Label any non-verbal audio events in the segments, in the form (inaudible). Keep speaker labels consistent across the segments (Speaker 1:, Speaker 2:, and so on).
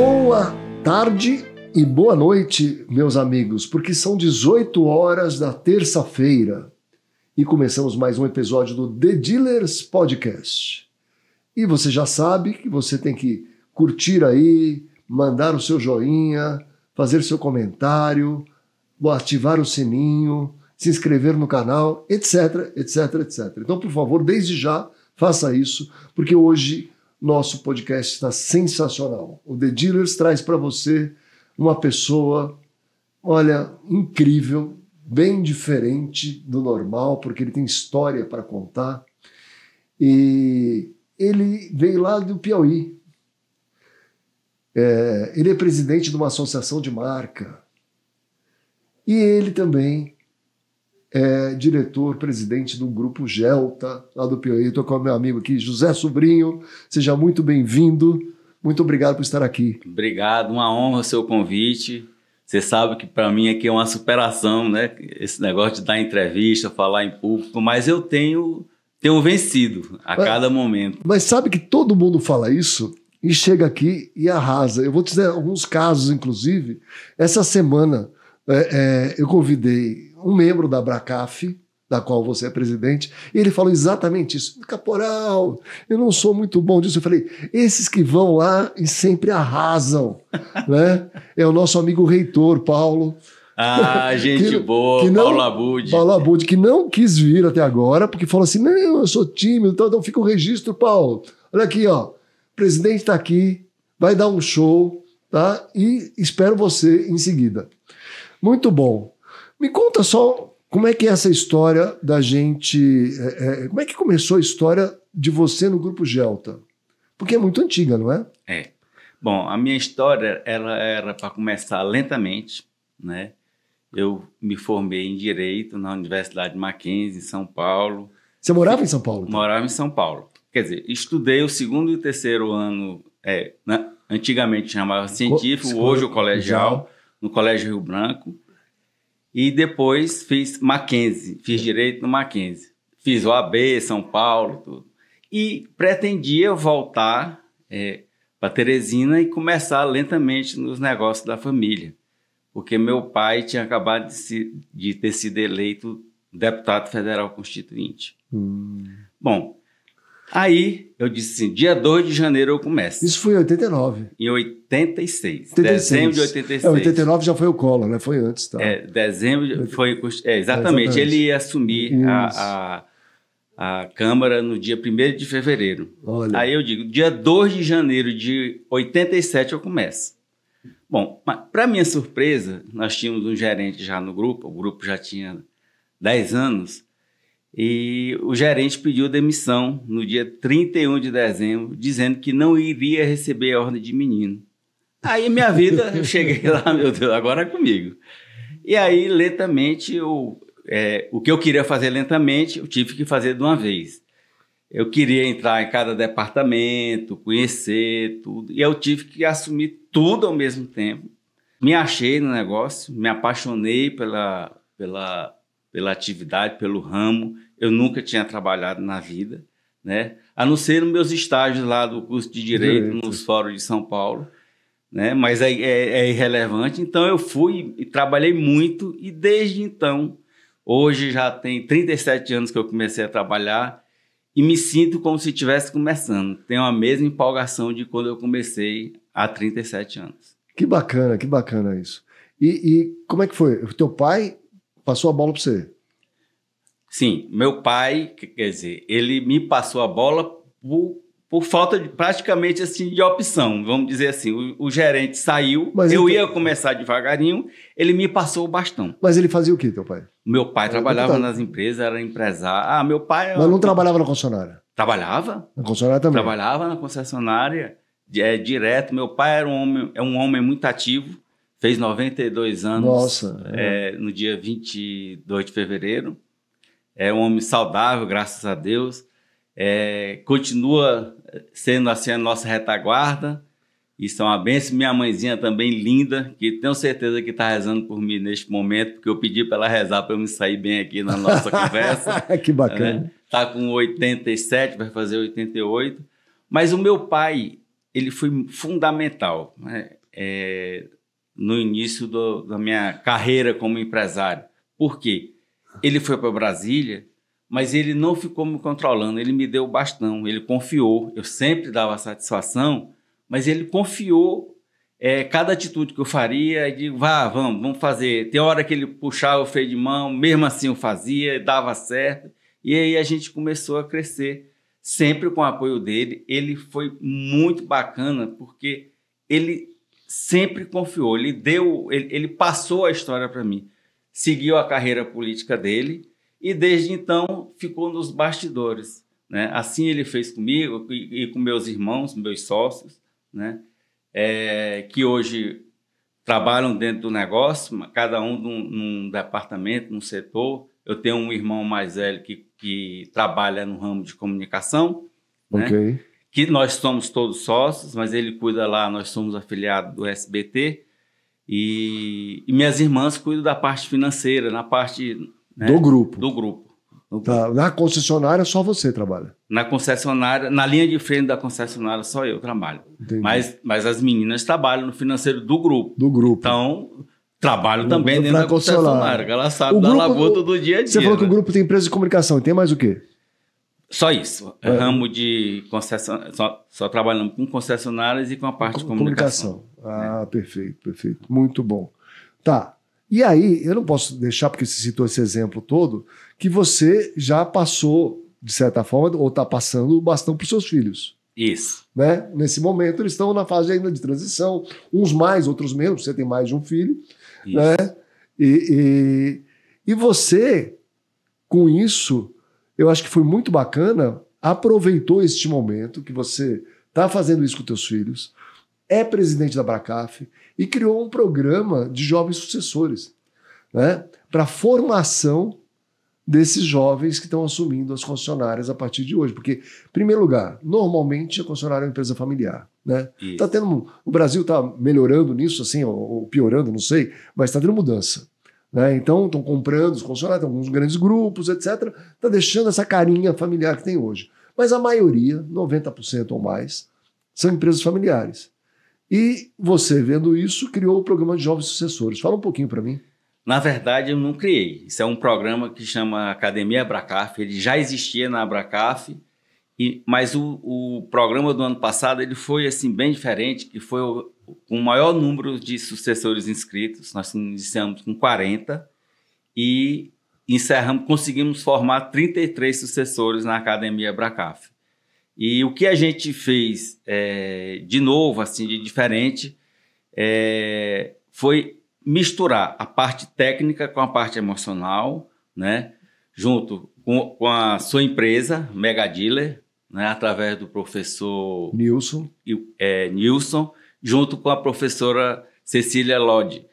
Speaker 1: Boa tarde e boa noite, meus amigos, porque são 18 horas da terça-feira e começamos mais um episódio do The Dealers Podcast. E você já sabe que você tem que curtir aí, mandar o seu joinha, fazer seu comentário, ativar o sininho, se inscrever no canal, etc, etc, etc. Então, por favor, desde já, faça isso, porque hoje nosso podcast está sensacional. O The Dealers traz para você uma pessoa, olha, incrível, bem diferente do normal, porque ele tem história para contar. E ele veio lá do Piauí. É, ele é presidente de uma associação de marca. E ele também é diretor, presidente do grupo Gelta, lá do Piauí. Estou com o meu amigo aqui, José Sobrinho. Seja muito bem-vindo. Muito obrigado por estar aqui.
Speaker 2: Obrigado, uma honra o seu convite. Você sabe que para mim aqui é uma superação, né? Esse negócio de dar entrevista, falar em público, mas eu tenho, tenho vencido a
Speaker 1: mas,
Speaker 2: cada momento.
Speaker 1: Mas sabe que todo mundo fala isso e chega aqui e arrasa. Eu vou te dizer alguns casos, inclusive. Essa semana é, é, eu convidei um membro da Bracaf, da qual você é presidente, e ele falou exatamente isso. Caporal, eu não sou muito bom disso. Eu falei, esses que vão lá e sempre arrasam, (laughs) né? É o nosso amigo reitor, Paulo.
Speaker 2: Ah, (laughs) gente que, boa, que não, Paulo Abud.
Speaker 1: Paulo Abud, que não quis vir até agora, porque falou assim, não, eu sou tímido, então, então fica o registro, Paulo. Olha aqui, ó, o presidente está aqui, vai dar um show, tá? E espero você em seguida. Muito bom. Me conta só como é que é essa história da gente. É, é, como é que começou a história de você no Grupo Gelta? Porque é muito antiga, não é?
Speaker 2: É. Bom, a minha história ela era para começar lentamente, né? Eu me formei em Direito na Universidade Mackenzie, em São Paulo.
Speaker 1: Você morava em São Paulo?
Speaker 2: Então? Morava em São Paulo. Quer dizer, estudei o segundo e o terceiro ano, é, né? antigamente chamava científico, Co hoje o colegial, no Colégio Rio Branco. E depois fiz Mackenzie, fiz direito no Mackenzie. Fiz o AB, São Paulo, tudo. E pretendia voltar é, para Teresina e começar lentamente nos negócios da família. Porque meu pai tinha acabado de, se, de ter sido eleito deputado federal constituinte. Hum. Bom, Aí eu disse assim: dia 2 de janeiro eu começo.
Speaker 1: Isso foi em 89.
Speaker 2: Em 86. 86. Dezembro de 86.
Speaker 1: É, 89 já foi o Collor, né? Foi antes. Tá?
Speaker 2: É, dezembro foi. É, exatamente. É, exatamente. Ele ia assumir a, a, a, Câmara no dia 1 de fevereiro. Olha. Aí eu digo: dia 2 de janeiro de 87 eu começo. Bom, para minha surpresa, nós tínhamos um gerente já no grupo, o grupo já tinha 10 anos. E o gerente pediu demissão no dia 31 de dezembro, dizendo que não iria receber a ordem de menino. Aí minha vida, eu cheguei lá, meu Deus, agora é comigo. E aí, lentamente, eu, é, o que eu queria fazer lentamente, eu tive que fazer de uma vez. Eu queria entrar em cada departamento, conhecer tudo, e eu tive que assumir tudo ao mesmo tempo. Me achei no negócio, me apaixonei pela, pela, pela atividade, pelo ramo. Eu nunca tinha trabalhado na vida, né? A não ser nos meus estágios lá do curso de Direito, Direito. nos fóruns de São Paulo, né? Mas é, é, é irrelevante. Então eu fui e trabalhei muito e desde então, hoje já tem 37 anos que eu comecei a trabalhar e me sinto como se estivesse começando. Tenho a mesma empolgação de quando eu comecei há 37 anos.
Speaker 1: Que bacana, que bacana isso. E, e como é que foi? O teu pai passou a bola para você?
Speaker 2: Sim, meu pai, quer dizer, ele me passou a bola por, por falta de praticamente assim de opção, vamos dizer assim. O, o gerente saiu, Mas eu então... ia começar devagarinho, ele me passou o bastão.
Speaker 1: Mas ele fazia o que, teu pai?
Speaker 2: Meu pai era trabalhava deputado. nas empresas, era empresário. Ah, meu pai.
Speaker 1: Mas não trabalhava na concessionária?
Speaker 2: Trabalhava.
Speaker 1: Na concessionária também?
Speaker 2: Trabalhava na concessionária, é, direto. Meu pai era um homem, é um homem muito ativo Fez 92 anos
Speaker 1: Nossa,
Speaker 2: é. É, no dia 22 de fevereiro. É um homem saudável, graças a Deus. É, continua sendo assim a nossa retaguarda. Isso é uma benção. Minha mãezinha também linda, que tenho certeza que está rezando por mim neste momento, porque eu pedi para ela rezar para eu me sair bem aqui na nossa (laughs) conversa.
Speaker 1: que bacana.
Speaker 2: Está né? com 87, vai fazer 88. Mas o meu pai, ele foi fundamental né? é, no início do, da minha carreira como empresário. Por quê? Ele foi para Brasília, mas ele não ficou me controlando, ele me deu o bastão, ele confiou. Eu sempre dava satisfação, mas ele confiou é, cada atitude que eu faria, e digo, vá, vamos, vamos fazer. Tem hora que ele puxava o freio de mão, mesmo assim eu fazia, dava certo. E aí a gente começou a crescer, sempre com o apoio dele. Ele foi muito bacana, porque ele sempre confiou, ele deu, ele, ele passou a história para mim. Seguiu a carreira política dele e desde então ficou nos bastidores. Né? Assim ele fez comigo e, e com meus irmãos, meus sócios, né? É, que hoje trabalham dentro do negócio, cada um num, num, departamento, num setor. Eu tenho um irmão mais velho que, que trabalha no ramo de comunicação, né? okay. né? Que nós somos todos sócios, mas ele cuida lá, nós somos afiliados do SBT, e, e minhas irmãs cuidam da parte financeira, na parte
Speaker 1: né, do grupo.
Speaker 2: Do grupo.
Speaker 1: Tá. Na concessionária só você trabalha?
Speaker 2: Na concessionária, na linha de frente da concessionária só eu trabalho. Mas, mas as meninas trabalham no financeiro do grupo.
Speaker 1: Do grupo.
Speaker 2: Então, trabalho também dentro da concessionária. Ela sabe o da labuta do dia a dia.
Speaker 1: Você falou né? que o grupo tem empresa de comunicação. E tem mais o quê?
Speaker 2: Só isso. É. Ramo de concessionária. Só, só trabalhando com concessionárias e com a parte com, de comunicação.
Speaker 1: comunicação. Ah, é. perfeito, perfeito. Muito bom. Tá. E aí, eu não posso deixar, porque você citou esse exemplo todo, que você já passou, de certa forma, ou está passando o bastão para os seus filhos.
Speaker 2: Isso.
Speaker 1: Né? Nesse momento, eles estão na fase ainda de transição, uns mais, outros menos, você tem mais de um filho. Isso. Né? E, e, e você, com isso, eu acho que foi muito bacana, aproveitou este momento que você está fazendo isso com teus filhos, é presidente da Bracaf e criou um programa de jovens sucessores né, para formação desses jovens que estão assumindo as concessionárias a partir de hoje. Porque, em primeiro lugar, normalmente a concessionária é uma empresa familiar. Né? Tá tendo, o Brasil está melhorando nisso, assim, ou, ou piorando, não sei, mas está tendo mudança. Né? Então, estão comprando os concessionários, alguns grandes grupos, etc. Está deixando essa carinha familiar que tem hoje. Mas a maioria, 90% ou mais, são empresas familiares. E você, vendo isso, criou o programa de Jovens Sucessores. Fala um pouquinho para mim.
Speaker 2: Na verdade, eu não criei. Isso é um programa que chama Academia Abracaf. Ele já existia na Abracaf, e, mas o, o programa do ano passado ele foi assim bem diferente, que foi o, o maior número de sucessores inscritos. Nós iniciamos com 40 e encerramos, conseguimos formar 33 sucessores na Academia Abracaf. E o que a gente fez é, de novo, assim, de diferente, é, foi misturar a parte técnica com a parte emocional, né? Junto com, com a sua empresa, Mega Dealer, né? através do professor
Speaker 1: Nilson.
Speaker 2: É, Nilson, junto com a professora Cecília Lodge.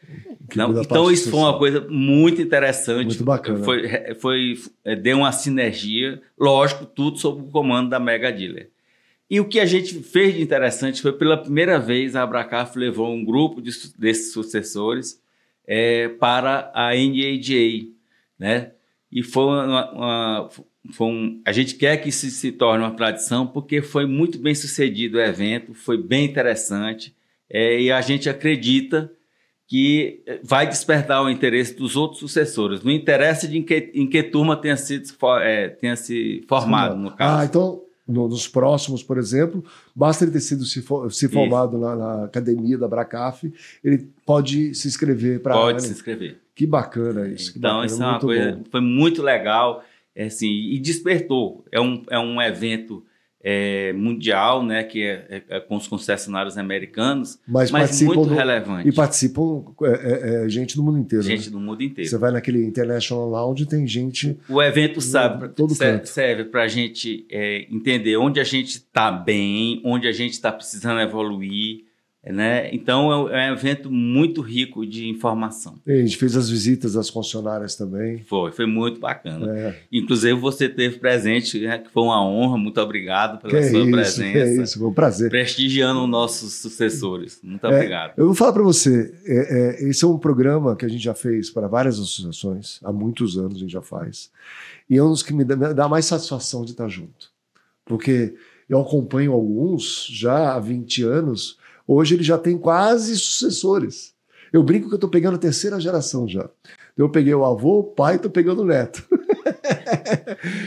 Speaker 2: Não, então isso foi uma coisa muito interessante.
Speaker 1: Muito bacana.
Speaker 2: Foi, foi, é, deu uma sinergia, lógico, tudo sob o comando da Mega Dealer. E o que a gente fez de interessante foi pela primeira vez a Abracaf levou um grupo de, desses sucessores é, para a NADA, né? E foi uma, uma foi um, a gente quer que isso se torne uma tradição porque foi muito bem sucedido o evento, foi bem interessante é, e a gente acredita que vai despertar o interesse dos outros sucessores. Não interessa de em que, em que turma tenha, sido, é, tenha se formado, no caso.
Speaker 1: Ah, então no, nos próximos, por exemplo, basta ele ter sido se, for, se formado na, na, academia da Bracaf, ele pode se inscrever para.
Speaker 2: Pode se inscrever.
Speaker 1: Que bacana isso.
Speaker 2: Então,
Speaker 1: bacana,
Speaker 2: isso é uma coisa. Bom. Foi muito legal, é, assim, e despertou. É um, é um evento é, mundial, né, que é, é, é, com os concessionários americanos, mas, mas muito do, relevante.
Speaker 1: E participam é, é, é, gente do mundo inteiro.
Speaker 2: Gente
Speaker 1: né?
Speaker 2: do mundo inteiro.
Speaker 1: Você vai naquele International Lounge tem gente.
Speaker 2: O evento sabe, todo serve, serve para a gente entender onde a gente está bem, onde a gente está precisando evoluir, né? Então é, é um evento muito rico de informação.
Speaker 1: E a gente fez as visitas às funcionárias também.
Speaker 2: Foi, foi muito bacana. É. Inclusive você teve presente, né, que foi uma honra. Muito obrigado pela que sua isso, presença.
Speaker 1: Que isso, foi um prazer.
Speaker 2: Prestigiando os nossos sucessores. Muito é, obrigado.
Speaker 1: Eu vou falar para você, é, é, esse é um programa que a gente já fez para várias associações, há muitos anos a gente já faz, e é um dos que me dá, me dá mais satisfação de estar junto, porque eu acompanho alguns já há 20 anos, hoje ele já tem quase sucessores. Eu brinco que eu estou pegando a terceira geração já. Eu peguei o avô, o pai, estou pegando o neto.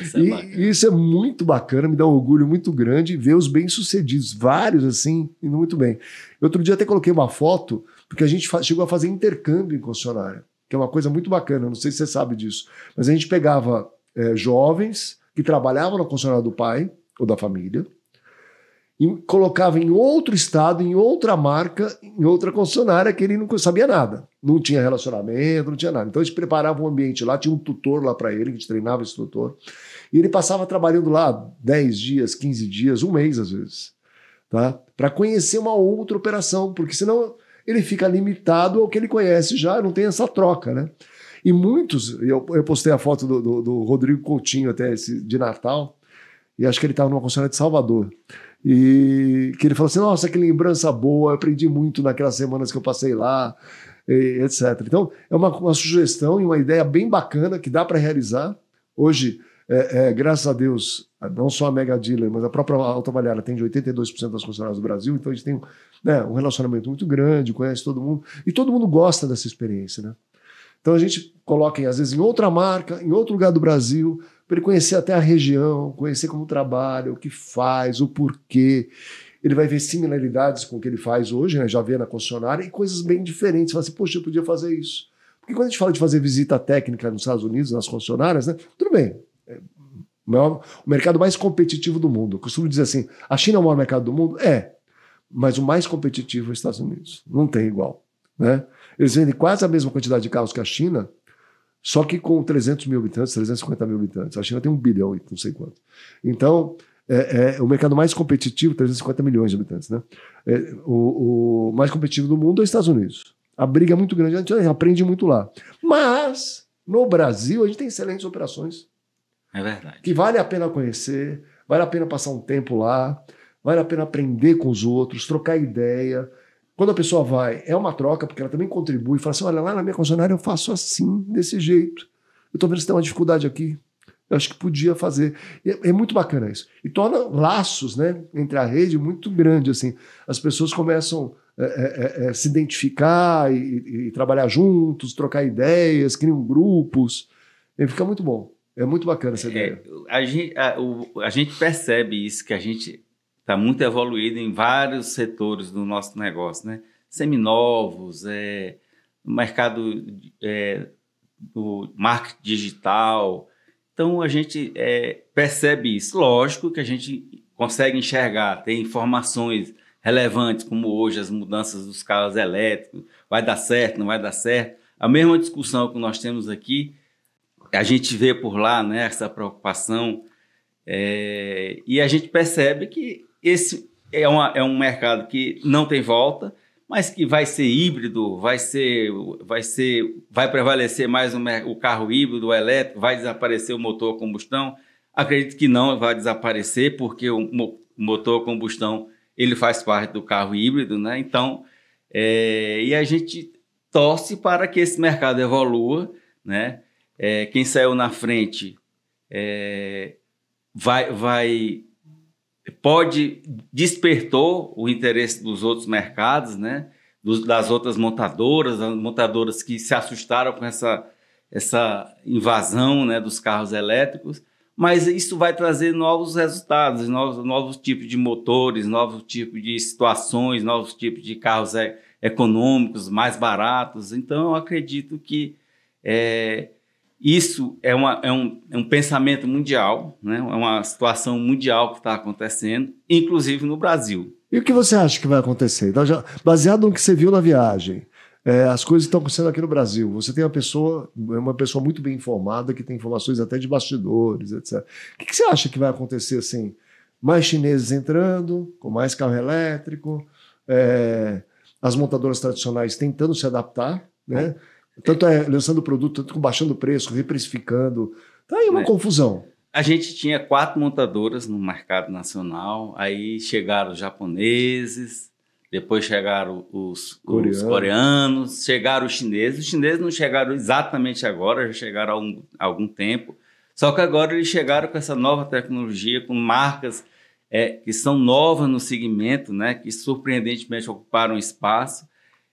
Speaker 1: Isso é e isso é muito bacana, me dá um orgulho muito grande ver os bem-sucedidos, vários assim, indo muito bem. Outro dia até coloquei uma foto, porque a gente chegou a fazer intercâmbio em concessionária, que é uma coisa muito bacana, não sei se você sabe disso, mas a gente pegava é, jovens que trabalhavam na concessionária do pai ou da família, e colocava em outro estado, em outra marca, em outra concessionária que ele não sabia nada. Não tinha relacionamento, não tinha nada. Então a gente preparava um ambiente lá, tinha um tutor lá para ele, que treinava esse tutor. E ele passava trabalhando lá 10 dias, 15 dias, um mês às vezes, tá? Para conhecer uma outra operação, porque senão ele fica limitado ao que ele conhece já, não tem essa troca, né? E muitos, eu, eu postei a foto do, do, do Rodrigo Coutinho até esse, de Natal, e acho que ele estava numa concessionária de Salvador. E que ele falou assim: nossa, que lembrança boa, eu aprendi muito naquelas semanas que eu passei lá, etc. Então, é uma, uma sugestão e uma ideia bem bacana que dá para realizar. Hoje, é, é, graças a Deus, não só a Mega Dealer, mas a própria Alta Valhara tem de 82% das concessionárias do Brasil, então a gente tem né, um relacionamento muito grande, conhece todo mundo, e todo mundo gosta dessa experiência. Né? Então a gente coloca, às vezes, em outra marca, em outro lugar do Brasil, para ele conhecer até a região, conhecer como trabalha, o que faz, o porquê. Ele vai ver similaridades com o que ele faz hoje, né? já vê na concessionária, e coisas bem diferentes. Fala assim, poxa, eu podia fazer isso. Porque quando a gente fala de fazer visita técnica nos Estados Unidos, nas concessionárias, né? tudo bem. É o mercado mais competitivo do mundo. Eu costumo dizer assim: a China é o maior mercado do mundo? É. Mas o mais competitivo é os Estados Unidos. Não tem igual. Né? Eles vendem quase a mesma quantidade de carros que a China, só que com 300 mil habitantes, 350 mil habitantes. A China tem um bilhão e não sei quanto. Então, é, é, o mercado mais competitivo, 350 milhões de habitantes, né? É, o, o, mais competitivo do mundo é os Estados Unidos. A briga é muito grande, a gente aprende muito lá. Mas, no Brasil, a gente tem excelentes operações.
Speaker 2: É verdade.
Speaker 1: Que vale a pena conhecer, vale a pena passar um tempo lá, vale a pena aprender com os outros, trocar ideia. Quando a pessoa vai, é uma troca, porque ela também contribui, fala assim: olha, lá na minha concessionária eu faço assim, desse jeito. Eu estou vendo se tem uma dificuldade aqui. Eu acho que podia fazer. É, é, muito bacana isso. E torna laços né, entre a rede muito grande. assim. As pessoas começam a é, é, é, se identificar e, e, trabalhar juntos, trocar ideias, criam grupos. E fica muito bom. É muito bacana essa ideia.
Speaker 2: a, gente, a, o, a gente percebe isso, que a gente está muito evoluído em vários setores do nosso negócio, né? Seminovos, é, mercado é, do marketing digital. Então a gente é, percebe isso. Lógico que a gente consegue enxergar, tem informações relevantes, como hoje as mudanças dos carros elétricos, vai dar certo, não vai dar certo. A mesma discussão que nós temos aqui, a gente vê por lá né, essa preocupação é, e a gente percebe que esse é, uma, é um mercado que não tem volta, mas que vai ser híbrido, vai ser, vai ser, vai prevalecer mais o, carro híbrido, o elétrico, vai desaparecer o motor a combustão. Acredito que não vai desaparecer, porque o motor a combustão ele faz parte do carro híbrido, né? Então, é, e a gente torce para que esse mercado evolua, né? É, quem saiu na frente é, vai, vai pode despertou o interesse dos outros mercados, né? Dos, das outras montadoras, as montadoras que se assustaram com essa, essa invasão né, dos carros elétricos, mas isso vai trazer novos resultados, novos, novos tipos de motores, novos tipos de situações, novos tipos de carros econômicos, mais baratos. Então, eu acredito que é, isso é, uma, é, um, é um pensamento mundial, né? é uma situação mundial que está acontecendo, inclusive no Brasil.
Speaker 1: E o que você acha que vai acontecer? Baseado no que você viu na viagem, é, as coisas estão acontecendo aqui no Brasil. Você tem uma pessoa, uma pessoa muito bem informada, que tem informações até de bastidores, etc. O que, que você acha que vai acontecer assim? Mais chineses entrando, com mais carro elétrico, é, as montadoras tradicionais tentando se adaptar, né? Tanto é lançando produto, tanto baixando o preço, reprecificando. Tá aí uma é. confusão.
Speaker 2: A gente tinha quatro montadoras no mercado nacional, aí chegaram os japoneses, depois chegaram os, Coreano. os coreanos, chegaram os chineses. Os chineses não chegaram exatamente agora, já chegaram há, um, há algum tempo. Só que agora eles chegaram com essa nova tecnologia, com marcas é, que são novas no segmento, né, que surpreendentemente ocuparam espaço.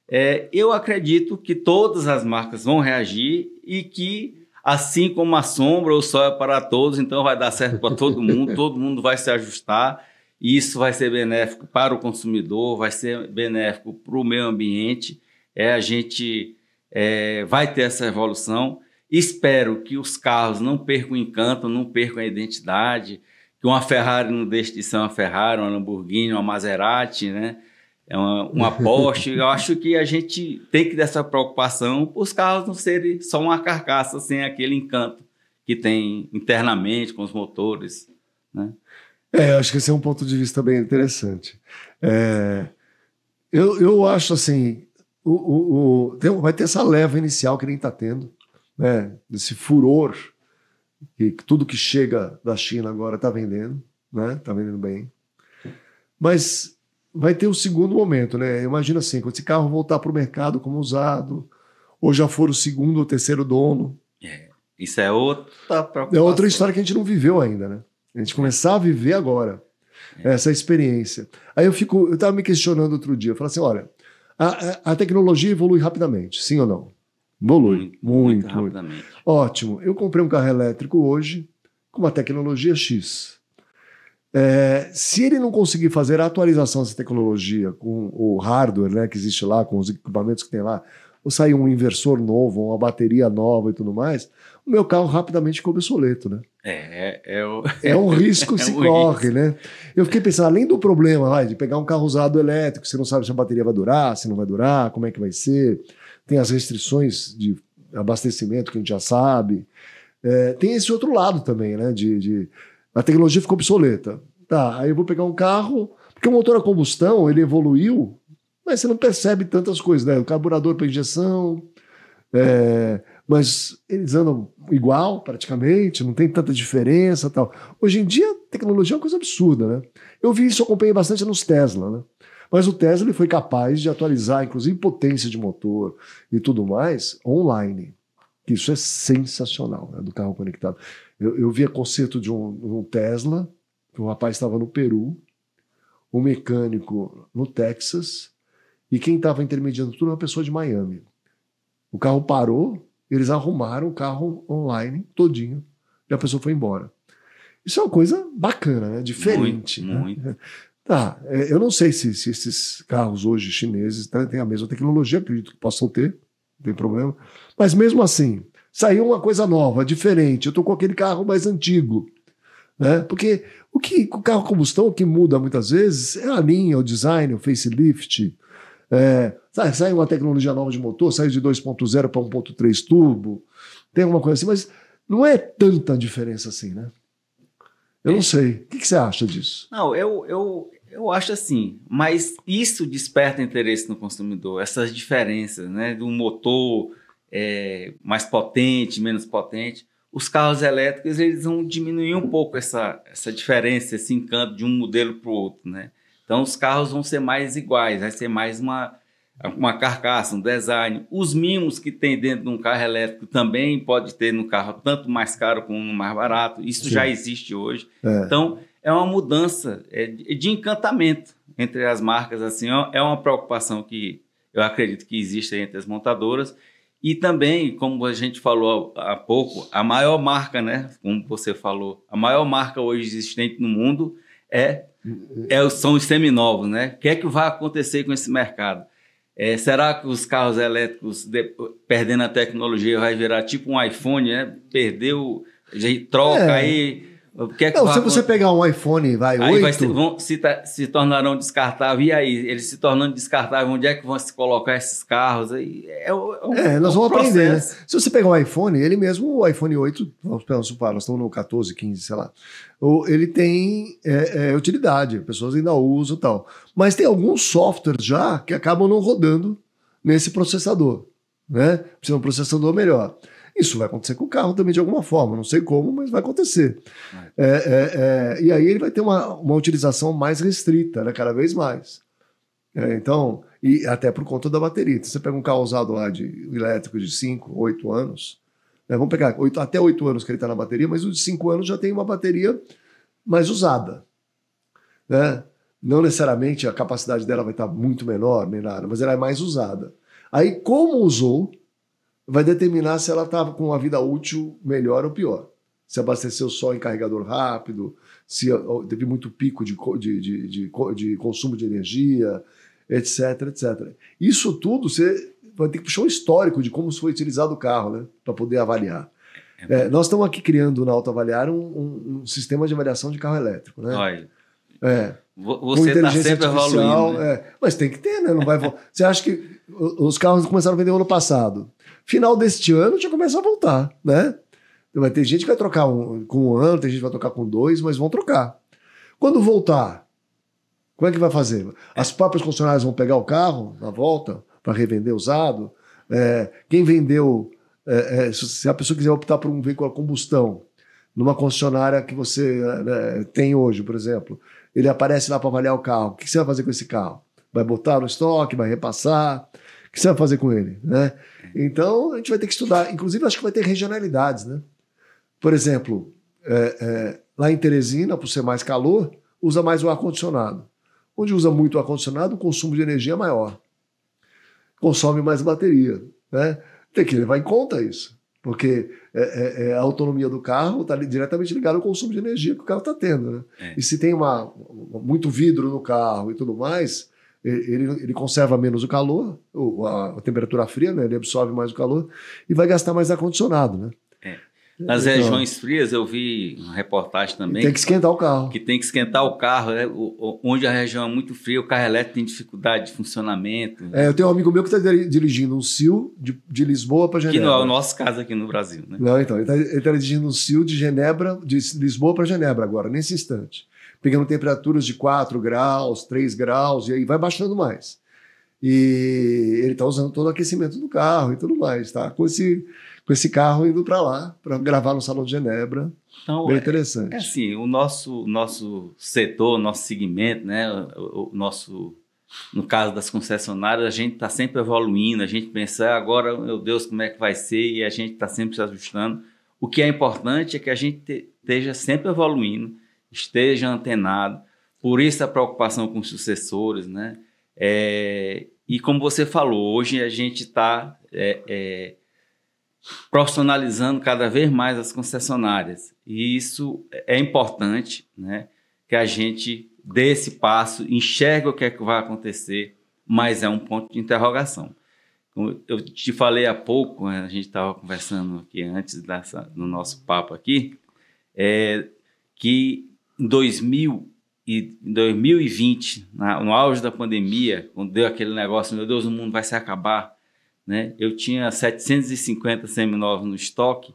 Speaker 2: É, eu acredito que todas as marcas vão reagir e que, assim como a sombra, o sol é para todos, então vai dar certo para todo mundo, (laughs) todo mundo vai se ajustar e isso vai ser benéfico para o consumidor, vai ser benéfico para o meio ambiente. É, a gente é, vai ter essa evolução. Espero que os carros não percam o encanto, não percam a identidade, que uma Ferrari não deixe de ser uma Ferrari, uma Lamborghini, uma Maserati, né? É uma, uma Porsche. Eu acho que a gente tem que ter essa preocupação para os carros não serem só uma carcaça sem aquele encanto que tem internamente com os motores, né?
Speaker 1: É, acho que esse é um ponto de vista bem interessante. É, eu, eu acho assim, o, o, o tem, vai ter essa leva inicial que nem está tendo, né? Desse furor que tudo que chega da China agora está vendendo, né? Está vendendo bem. Mas vai ter o um segundo momento, né? Imagina assim, quando esse carro voltar para o mercado como usado, ou já for o segundo ou terceiro dono.
Speaker 2: É, isso é outra
Speaker 1: É outra história que a gente não viveu ainda, né? A gente começar a viver agora é. essa experiência. Aí eu fico, eu estava me questionando outro dia, eu falei assim, olha, a, a, tecnologia evolui rapidamente, sim ou não? Evolui. Muito, muito, muito, rapidamente. Ótimo. Eu comprei um carro elétrico hoje com uma tecnologia X. É, se ele não conseguir fazer a atualização dessa tecnologia com o hardware né, que existe lá, com os equipamentos que tem lá, ou sair um inversor novo, uma bateria nova e tudo mais, o meu carro rapidamente fica obsoleto, né?
Speaker 2: É, é, é, o...
Speaker 1: é um risco (laughs) que é se um corre, risco. né? Eu fiquei pensando, além do problema vai, de pegar um carro usado elétrico, você não sabe se a bateria vai durar, se não vai durar, como é que vai ser, tem as restrições de abastecimento que a gente já sabe. É, tem esse outro lado também, né? De, de, a tecnologia ficou obsoleta. Tá, aí eu vou pegar um carro, porque o motor a combustão ele evoluiu, mas você não percebe tantas coisas, né? O carburador para injeção, é, mas eles andam igual praticamente, não tem tanta diferença tal. Hoje em dia, tecnologia é uma coisa absurda, né? Eu vi isso, acompanhei bastante nos Tesla, né? Mas o Tesla ele foi capaz de atualizar, inclusive, potência de motor e tudo mais online. Isso é sensacional, né, do carro conectado. Eu, eu vi a concerto de um, um Tesla, que o rapaz estava no Peru, um mecânico no Texas, e quem estava intermediando tudo uma pessoa de Miami. O carro parou, eles arrumaram o carro online todinho e a pessoa foi embora. Isso é uma coisa bacana, né? Diferente. Muito, né? muito. (laughs) Tá, é, eu não sei se, se, esses carros hoje chineses têm a mesma tecnologia, acredito que possam ter, não tem problema. Mas mesmo assim, saiu uma coisa nova, diferente. Eu estou com aquele carro mais antigo. Né? Porque o que o carro combustão o que muda muitas vezes é a linha, o design, o facelift, é, sai, sai uma tecnologia nova de motor, sai de 2.0 para 1.3 turbo, tem alguma coisa assim, mas não é tanta diferença assim, né? Eu não sei. O que, que você acha disso?
Speaker 2: Não, eu, eu, eu acho assim, mas isso desperta interesse no consumidor, essas diferenças, né? Do motor é, mais potente, menos potente. Os carros elétricos, eles vão diminuir um pouco essa, essa diferença, esse encanto de um modelo para o outro, né? Então, os carros vão ser mais iguais, vai ser mais uma, uma carcaça, um design. Os mimos que tem dentro de um carro elétrico também pode ter no carro tanto mais caro como no mais barato. Isso Sim. já existe hoje. É. Então, é uma mudança é, de encantamento entre as marcas. Assim, é uma preocupação que eu acredito que existe entre as montadoras. E também, como a gente falou há pouco, a maior marca, né? Como você falou, a maior marca hoje existente no mundo é é, são os seminovos, né? O que é que vai acontecer com esse mercado? É, será que os carros elétricos, de, perdendo a tecnologia, vai virar tipo um iPhone, né? Perdeu, troca é. aí
Speaker 1: que é que não, se você pegar um iPhone, vai, aí 8... Vai
Speaker 2: se, vão, se, se tornarão descartáveis. E aí, eles se tornando descartáveis, onde é que vão se colocar esses carros? Aí, é, é, um,
Speaker 1: é nós vamos aprender, né? Se você pegar um iPhone, ele mesmo, o iPhone 8, vamos supor, nós estamos no 14, 15, sei lá, ele tem é, é, utilidade, pessoas ainda usam e tal. Mas tem alguns softwares já que acabam não rodando nesse processador, né? Precisa de um processador melhor. Isso vai acontecer com o carro também de alguma forma, não sei como, mas vai acontecer. É, é, é, e aí ele vai ter uma, uma utilização mais restrita, né, cada vez mais. É, então, e até por conta da bateria. Então, você pega um carro usado lá de elétrico de 5, 8 anos, né, vamos pegar 8, até 8 anos que ele está na bateria, mas o de 5 anos já tem uma bateria mais usada. né? Não necessariamente a capacidade dela vai estar muito menor, nem nada, mas ela é mais usada. Aí, como usou, vai determinar se ela estava com uma vida útil melhor ou pior. Se abasteceu só em carregador rápido, se teve muito pico de, de, de, de, de consumo de energia, etc, etc. Isso tudo você vai ter que puxar um histórico de como foi utilizado o carro, né? Para poder avaliar. É, é nós estamos aqui criando na Autoavaliar um, um, um, sistema de avaliação de carro elétrico, né?
Speaker 2: Olha.
Speaker 1: É.
Speaker 2: Você está sempre evoluindo. Né?
Speaker 1: É. Mas tem que ter, né? Não vai Você acha que os carros começaram a vender ano passado? Final deste ano já começa a voltar, né? Vai ter gente que vai trocar um, com um ano, tem gente que vai trocar com dois, mas vão trocar. Quando voltar, como é que vai fazer? As próprias concessionárias vão pegar o carro na volta para revender usado? É, quem vendeu, é, é, se a pessoa quiser optar por um veículo a combustão, numa concessionária que você né, tem hoje, por exemplo, ele aparece lá para avaliar o carro. O que você vai fazer com esse carro? Vai botar no estoque, vai repassar? O que você vai fazer com ele? Né? Então, a gente vai ter que estudar. Inclusive, acho que vai ter regionalidades, né? Por exemplo, é, é, lá em Teresina, por ser mais calor, usa mais o ar-condicionado. Onde usa muito o ar-condicionado, o consumo de energia é maior. Consome mais bateria. Né? Tem que levar em conta isso. Porque é, é, é a autonomia do carro está diretamente ligada ao consumo de energia que o carro está tendo. Né? É. E se tem uma, muito vidro no carro e tudo mais, ele, ele conserva menos o calor, a, a temperatura fria, né? ele absorve mais o calor e vai gastar mais ar-condicionado. Né?
Speaker 2: Nas então, regiões frias, eu vi uma reportagem também.
Speaker 1: Tem que esquentar o carro.
Speaker 2: Que tem que esquentar o carro. Né? Onde a região é muito fria, o carro elétrico tem dificuldade de funcionamento.
Speaker 1: É, eu tenho um amigo meu que está dirigindo um SIL de, de Lisboa para Genebra.
Speaker 2: Que não é o nosso caso aqui no Brasil. Né?
Speaker 1: Não, então. Ele está tá dirigindo um SIL de Genebra, de Lisboa para Genebra agora, nesse instante. Pegando temperaturas de 4 graus, 3 graus, e aí vai baixando mais. E ele está usando todo o aquecimento do carro e tudo mais, tá? Com esse com esse carro indo para lá, para gravar no Salão de Genebra. Então, Bem interessante.
Speaker 2: É, é assim, o nosso, nosso setor, nosso segmento, né, o, o nosso no caso das concessionárias, a gente está sempre evoluindo, a gente pensa, ah, agora, meu Deus, como é que vai ser? E a gente está sempre se ajustando. O que é importante é que a gente esteja sempre evoluindo, esteja antenado. Por isso a preocupação com os sucessores, né? É, e como você falou, hoje a gente está é, é, profissionalizando cada vez mais as concessionárias. E isso é importante, né? Que a gente dê esse passo, enxergue o que é que vai acontecer, mas é um ponto de interrogação. Eu te falei há pouco, né, a gente estava conversando aqui antes dessa, no nosso papo aqui, é, que 2000 e em 2020, na, no auge da pandemia, quando deu aquele negócio, meu Deus, o mundo vai se acabar, né? Eu tinha 750 seminovos no estoque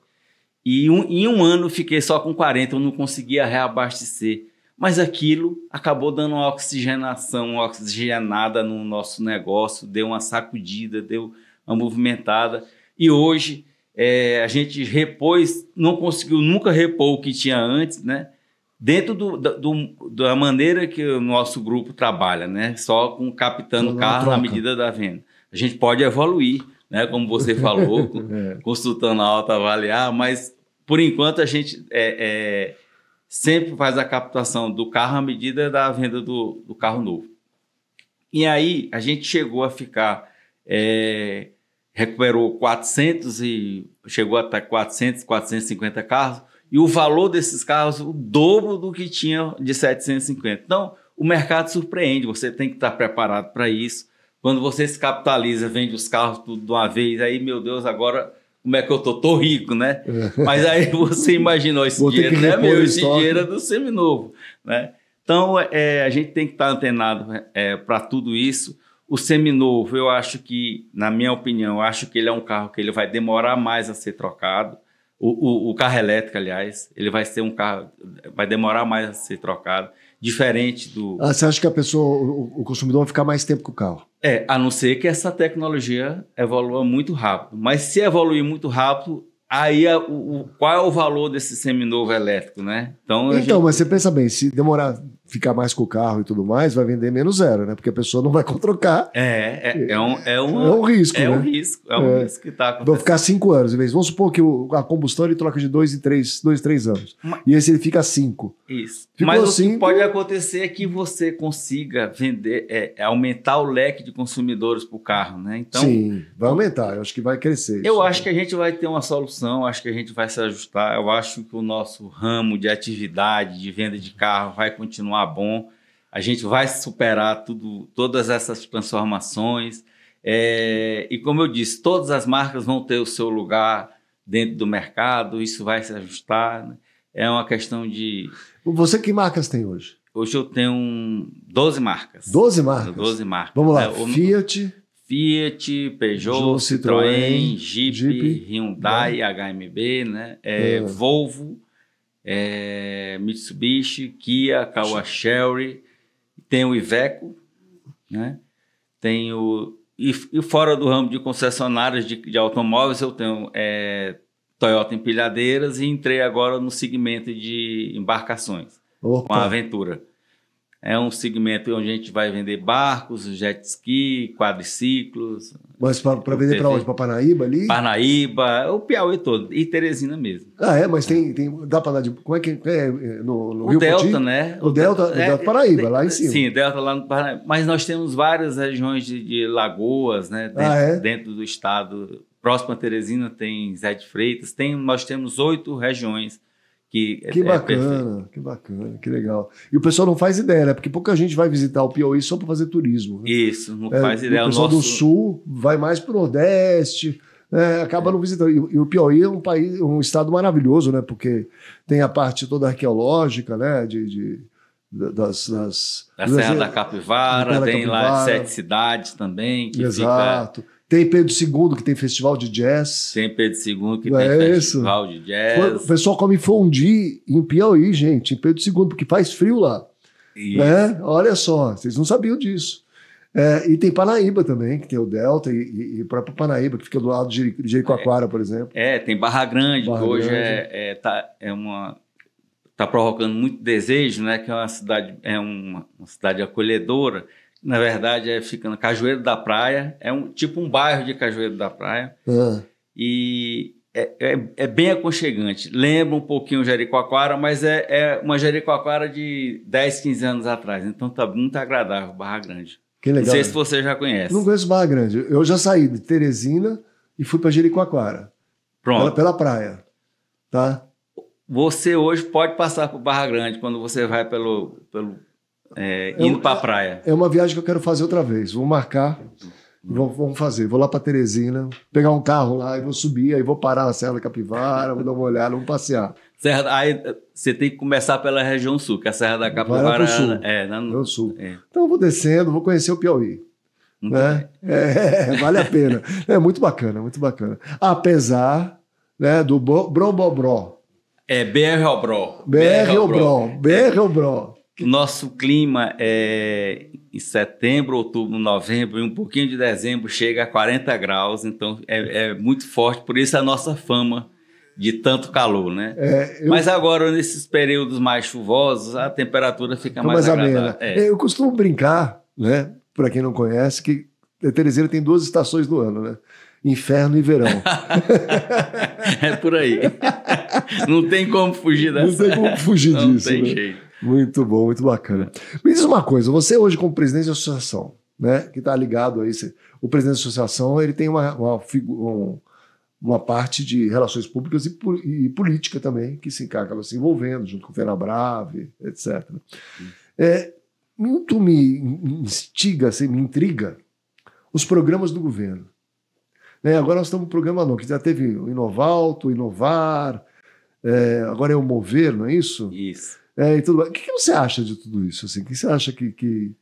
Speaker 2: e um, em um ano fiquei só com 40, eu não conseguia reabastecer. Mas aquilo acabou dando uma oxigenação, uma oxigenada no nosso negócio, deu uma sacudida, deu uma movimentada. E hoje é, a gente repôs, não conseguiu nunca repor o que tinha antes, né? Dentro do, do, da maneira que o nosso grupo trabalha, né? Só com captando carro na medida da venda a gente pode evoluir, né? Como você falou, (laughs) é. consultando a alta avaliar, mas por enquanto a gente é, é, sempre faz a captação do carro à medida da venda do, do carro novo. E aí a gente chegou a ficar, é, recuperou 400 e chegou até 400, 450 carros, e o valor desses carros o dobro do que tinha de 750. Então, o mercado surpreende, você tem que estar preparado para isso. Quando você se capitaliza, vende os carros tudo de uma vez, aí, meu Deus, agora como é que eu tô? Tô rico, né? É. Mas aí (laughs) você imaginou, esse Vou dinheiro não é meu, esse dinheiro é do seminovo, né? Então, é, a gente tem que estar antenado é, para tudo isso. O seminovo, eu acho que, na minha opinião, eu acho que ele é um carro que ele vai demorar mais a ser trocado. O, o, o carro elétrico, aliás, ele vai ser um carro, vai demorar mais a ser trocado diferente do.
Speaker 1: Ah, você acha que a pessoa, o, o, consumidor vai ficar mais tempo com o carro?
Speaker 2: É, a não ser que essa tecnologia evolua muito rápido. Mas se evoluir muito rápido, aí a, o, qual é o valor desse seminovo elétrico, né?
Speaker 1: Então, então gente... mas você pensa bem, se demorar ficar mais com o carro e tudo mais, vai vender menos zero, né? Porque a pessoa não vai trocar.
Speaker 2: É, é, é, um, é, um,
Speaker 1: é um risco.
Speaker 2: É
Speaker 1: né?
Speaker 2: um risco, é um é. risco que está acontecendo.
Speaker 1: Vou ficar cinco anos, em vez. Vamos supor que o, a combustão ele troca de dois em três, dois, três anos. Mas, e esse ele fica cinco.
Speaker 2: Isso. Ficou Mas cinco, o que pode acontecer é que você consiga vender, é, é aumentar o leque de consumidores para o carro, né?
Speaker 1: Então, Sim, vai aumentar. Eu acho que vai crescer.
Speaker 2: Eu acho que a gente vai ter uma solução, acho que a gente vai se ajustar. Eu acho que o nosso ramo de atividade, de venda de carro, vai continuar bom a gente vai superar tudo, todas essas transformações. É, e como eu disse, todas as marcas vão ter o seu lugar dentro do mercado, isso vai se ajustar. Né? É uma questão de.
Speaker 1: Você que marcas tem hoje?
Speaker 2: Hoje eu tenho 12 marcas.
Speaker 1: 12 marcas?
Speaker 2: 12 marcas.
Speaker 1: Vamos lá, é, Fiat.
Speaker 2: Fiat, Peugeot, Citroën, Citroën Jeep, Jeep, Hyundai, é. HMB, né? É, é. Volvo, é, Mitsubishi, Kia, Kawasaki, tem o Iveco, né? tem o. E, e, fora do ramo de concessionárias de, de automóveis, eu tenho é, Toyota Empilhadeiras e entrei agora no segmento de embarcações, Opa. com a Aventura. É um segmento onde a gente vai vender barcos, jet ski, quadriciclos.
Speaker 1: Mas para vender para onde? Para Parnaíba ali?
Speaker 2: Parnaíba, o Piauí todo. E Teresina mesmo.
Speaker 1: Ah, é? Mas tem. tem dá para andar de. Como é que é? No, no o Rio
Speaker 2: Delta, Poti? né?
Speaker 1: O, o Delta, é, Delta Paraíba, lá em cima.
Speaker 2: Sim, Delta lá no Parnaíba. Mas nós temos várias regiões de, de lagoas, né? Dentro, ah, é? dentro do estado. Próximo a Teresina tem Zé de Freitas. Tem, nós temos oito regiões que,
Speaker 1: que é, bacana, é que bacana, que legal. E o pessoal não faz ideia, né? Porque pouca gente vai visitar o Piauí só para fazer turismo. Né?
Speaker 2: Isso, não é, faz ideia.
Speaker 1: O pessoal o nosso... do Sul vai mais para o Nordeste, é, acaba é. não visitando. E, e, o Piauí é um país, um estado maravilhoso, né? Porque tem a parte toda arqueológica, né? de, de das, das,
Speaker 2: da Serra da Capivara, tem Capivara. lá sete cidades também.
Speaker 1: Exato. Fica... Tem Pedro II, que tem festival de jazz.
Speaker 2: Tem Pedro II, que tem é festival de jazz.
Speaker 1: O pessoal come fondue em Piauí, gente, em Pedro II, porque faz frio lá. Isso. Né? Olha só, vocês não sabiam disso. É, e tem Panaíba também, que tem o Delta, e, e, o próprio Panaíba, que fica do lado de Jericoacoara, é, por exemplo.
Speaker 2: É, tem Barra Grande, Barra que hoje Grande. É, é, tá, é uma está provocando muito desejo, né? Que é uma cidade, é uma, uma cidade acolhedora na verdade, é, fica na Cajueiro da Praia. É um tipo um bairro de Cajueiro da Praia.
Speaker 1: Ah.
Speaker 2: E é, é, é, bem aconchegante. Lembra um pouquinho Jericoacoara, mas é, é uma Jericoacoara de 10, 15 anos atrás. Então tá muito agradável, Barra Grande.
Speaker 1: Que legal. Não
Speaker 2: sei se você já conhece.
Speaker 1: Não conheço Barra Grande. Eu já saí de Teresina e fui para Jericoacoara. Pronto. Pela, pela praia. Tá?
Speaker 2: Você hoje pode passar por Barra Grande quando você vai pelo, pelo é, indo é, para a praia.
Speaker 1: É uma viagem que eu quero fazer outra vez. Vou marcar, vamos, vamos fazer. Vou lá para Teresina, pegar um carro lá e vou subir, aí vou parar na Serra da Capivara, vou dar uma olhada, vamos passear.
Speaker 2: Serra, aí você tem que começar pela região sul, que é a Serra da Capivara
Speaker 1: sul.
Speaker 2: é, na,
Speaker 1: no sul. É. Então eu vou descendo, vou conhecer o Piauí. Né? É, (laughs) vale a pena. É muito bacana, muito bacana. Apesar né, do Brobobró.
Speaker 2: É BR Bro.
Speaker 1: BR Bro. BR Bro.
Speaker 2: O nosso clima é em setembro, outubro, novembro e um pouquinho de dezembro chega a 40 graus, então é, é muito forte, por isso a nossa fama de tanto calor, né?
Speaker 1: É, eu...
Speaker 2: Mas agora, nesses períodos mais chuvosos, a temperatura fica mais, mais agradável.
Speaker 1: É. Eu costumo brincar, né? Para quem não conhece, que Teresina tem duas estações do ano, né? Inferno e verão. (laughs)
Speaker 2: é por aí. Não tem como fugir dessa.
Speaker 1: Não tem como fugir
Speaker 2: não
Speaker 1: disso.
Speaker 2: Não tem
Speaker 1: né?
Speaker 2: jeito.
Speaker 1: Muito bom, muito bacana. Me diz uma coisa, você hoje como presidente da associação, né, que está ligado aí, o presidente da associação ele tem uma, uma, uma parte de relações públicas e, e, política também, que se acaba se envolvendo junto com o Fenabrave, etc. É, muito me instiga, assim, me intriga os programas do governo. Né, agora nós estamos no programa novo, que já teve o Inovalto, o Inovar, é, agora é o Mover, não é isso?
Speaker 2: Isso.
Speaker 1: É, e tudo O que, que, você acha de tudo isso? Assim? O que você acha que. que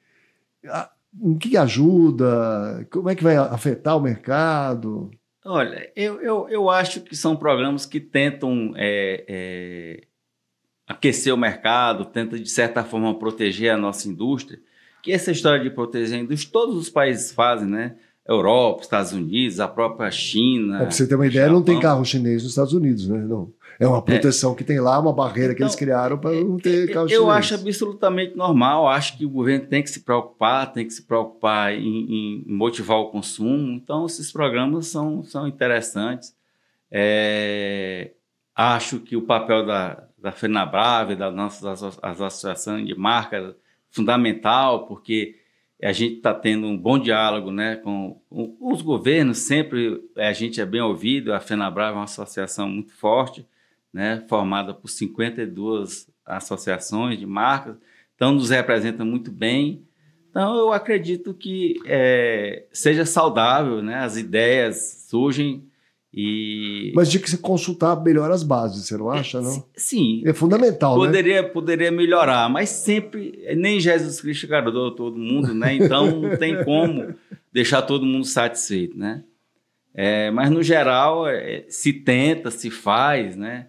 Speaker 1: em que ajuda? Como é que vai afetar o mercado?
Speaker 2: Olha, eu, eu, eu acho que são programas que tentam é, é, aquecer o mercado, tentam, de certa forma, proteger a nossa indústria. Que essa história de proteger a indústria, todos os países fazem, né? Europa, Estados Unidos, a própria China.
Speaker 1: É, pra você ter uma ideia, Japão. não tem carro chinês nos Estados Unidos, né? Não. É uma é. proteção é. que tem lá, uma barreira então, que eles então, criaram para não ter carro eu
Speaker 2: acho absolutamente normal. Acho que o governo tem que se preocupar, tem que se preocupar em, em motivar o consumo. Então, esses programas são, são interessantes. É, acho que o papel da, da FENABRAVE, das nossas associações de marcas, fundamental, porque a gente está tendo um bom diálogo né, com, com, os governos, sempre a gente é bem ouvido, a FENABRAVE é uma associação muito forte, né, formada por 52 associações de marcas, então nos representa muito bem. Então eu acredito que é, seja saudável, né, as ideias surgem e...
Speaker 1: Mas de que se consultar melhor as bases, você não acha, não?
Speaker 2: Sim.
Speaker 1: É fundamental,
Speaker 2: poderia,
Speaker 1: né?
Speaker 2: Poderia melhorar, mas sempre, nem Jesus Cristo agradou todo mundo, né? Então não tem (laughs) como deixar todo mundo satisfeito, né? É, mas no geral, é, se tenta, se faz, né?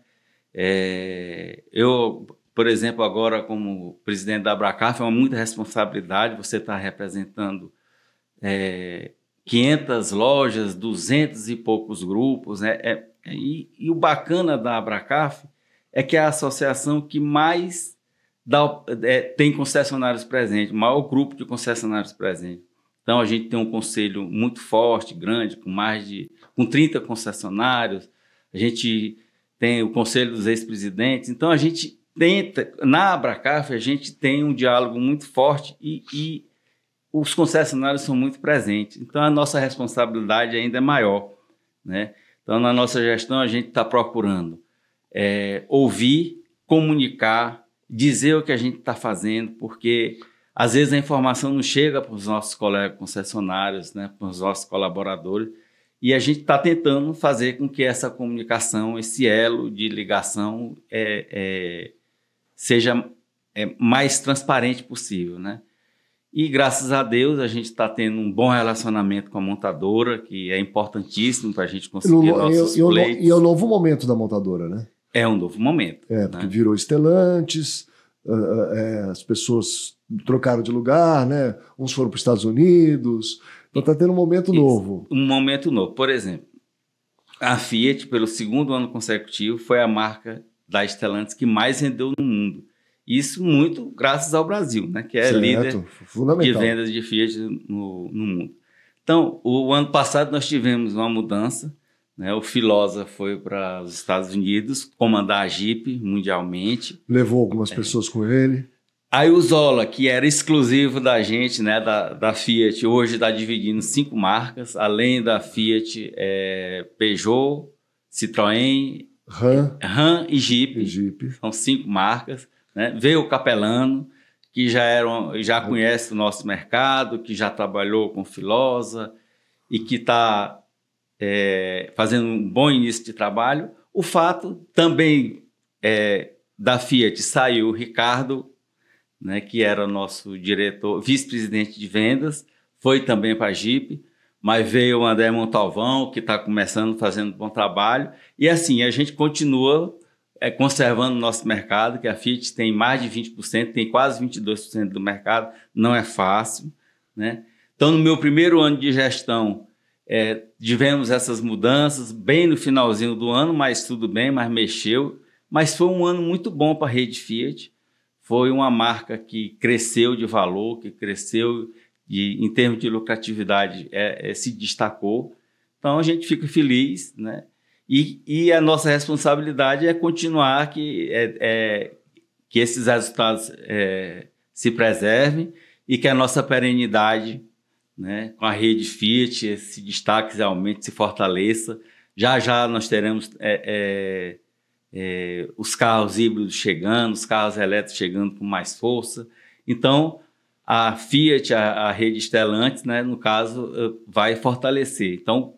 Speaker 2: É, eu, por exemplo, agora como presidente da Abracaf, é uma muita responsabilidade você estar tá representando é, 500 lojas, 200 e poucos grupos, né? É, e, e, o bacana da Abracaf é que é a associação que mais dá, é, tem concessionários presentes, o maior grupo de concessionários presentes. Então a gente tem um conselho muito forte, grande, com mais de com 30 concessionários. A gente tem o conselho dos ex-presidentes. Então a gente tenta, na Abracaf, a gente tem um diálogo muito forte e, e os concessionários são muito presentes. Então, a nossa responsabilidade ainda é maior. Né? Então, na nossa gestão, a gente está procurando é, ouvir, comunicar, dizer o que a gente está fazendo, porque às vezes a informação não chega para os nossos colegas concessionários, né, para os nossos colaboradores, e a gente está tentando fazer com que essa comunicação, esse elo de ligação, é, é, seja é, mais transparente possível, né? E graças a Deus a gente está tendo um bom relacionamento com a montadora, que é importantíssimo para a gente conseguir no, nossos e,
Speaker 1: e, e é o novo momento da montadora, né?
Speaker 2: É um novo momento.
Speaker 1: É, porque né? virou estelantes, uh, uh, as pessoas trocaram de lugar, né? Uns foram para os Estados Unidos. Então está tendo um momento Isso, novo.
Speaker 2: Um momento novo. Por exemplo, a Fiat, pelo segundo ano consecutivo, foi a marca da Stellantis que mais vendeu no mundo. Isso muito graças ao Brasil, né, que é certo, líder de vendas de Fiat no, no mundo. Então, o ano passado nós tivemos uma mudança. Né, o Filosa foi para os Estados Unidos comandar a Jeep mundialmente.
Speaker 1: Levou algumas é. pessoas com ele.
Speaker 2: Aí o Zola, que era exclusivo da gente, né, da, da Fiat, hoje está dividindo cinco marcas, além da Fiat, é, Peugeot, Citroën,
Speaker 1: Ram,
Speaker 2: Ram e Jeep.
Speaker 1: E Jeep.
Speaker 2: São cinco marcas. Né? Veio o capelano, que já, era, já conhece o nosso mercado, que já trabalhou com Filosa e que está é, fazendo um bom início de trabalho. O fato também é, da Fiat saiu o Ricardo, né, que era nosso diretor, vice-presidente de vendas, foi também para a Jeep, mas veio o André Montalvão, que está começando, fazendo um bom trabalho. E assim, a gente continua é, conservando o nosso mercado, que a Fiat tem mais de 20%, tem quase 22% do mercado, não é fácil. Né? Então, no meu primeiro ano de gestão, é, tivemos essas mudanças bem no finalzinho do ano, mas tudo bem, mas mexeu. Mas foi um ano muito bom para a rede Fiat. Foi uma marca que cresceu de valor, que cresceu de, em termos de lucratividade, é, é, se destacou. Então a gente fica feliz, né? E, e a nossa responsabilidade é continuar que, é, é, que esses resultados é, se preservem e que a nossa perenidade né, com a rede Fiat se destaque realmente, se fortaleça. Já já nós teremos é, é, é, os carros híbridos chegando, os carros elétricos chegando com mais força. Então, a Fiat, a, a rede Stellantis, né, no caso, vai fortalecer. Então,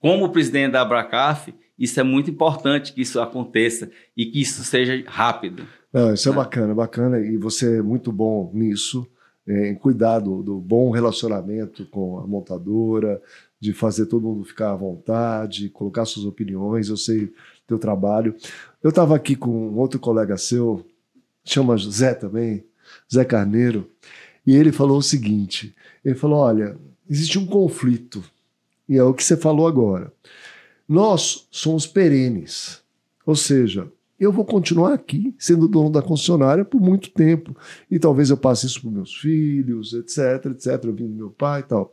Speaker 2: como presidente da Abracaf, isso é muito importante que isso aconteça e que isso seja rápido.
Speaker 1: Não, isso é né? bacana, bacana, e você é muito bom nisso, é, em cuidar do, do, bom relacionamento com a montadora, de fazer todo mundo ficar à vontade, colocar suas opiniões, eu sei teu trabalho. Eu estava aqui com outro colega seu, chama Zé também, Zé Carneiro, e ele falou o seguinte, ele falou, olha, existe um conflito E é o que você falou agora. Nós somos perenes. Ou seja, eu vou continuar aqui sendo dono da concessionária por muito tempo. E talvez eu passe isso para meus filhos, etc, etc. Vim do meu pai e tal.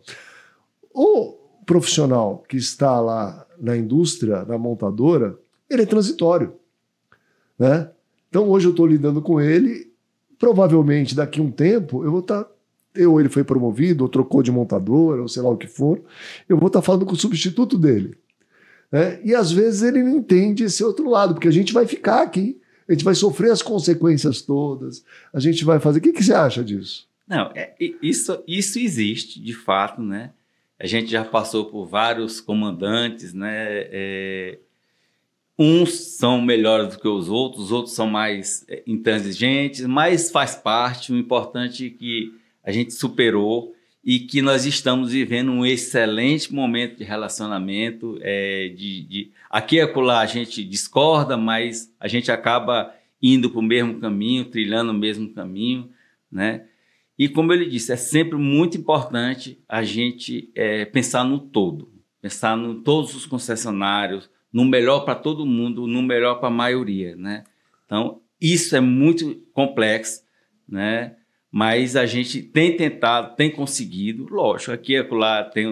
Speaker 1: O profissional que está lá na indústria, na montadora, ele é transitório. Né? Então hoje eu estou lidando com ele, provavelmente daqui a um tempo eu vou estar. Tá, ou ele foi promovido, ou trocou de montadora, ou sei lá o que for, eu vou estar tá falando com o substituto dele. Né? E às vezes ele não entende esse outro lado, porque a gente vai ficar aqui, a gente vai sofrer as consequências todas, a gente vai fazer. O que, que você acha disso?
Speaker 2: Não, é, isso, isso existe de fato, né? A gente já passou por vários comandantes, né? É, uns são melhores do que os outros, os outros são mais é, intransigentes, mas faz parte. O importante é que a gente superou e que nós estamos vivendo um excelente momento de relacionamento. É, de, de, aqui e acolá a gente discorda, mas a gente acaba indo para o mesmo caminho, trilhando o mesmo caminho, né? E como ele disse, é sempre muito importante a gente é, pensar no todo, pensar em todos os concessionários, no melhor para todo mundo, no melhor para a maioria, né? Então, isso é muito complexo, né? Mas a gente tem tentado, tem conseguido, lógico, aqui e lá tem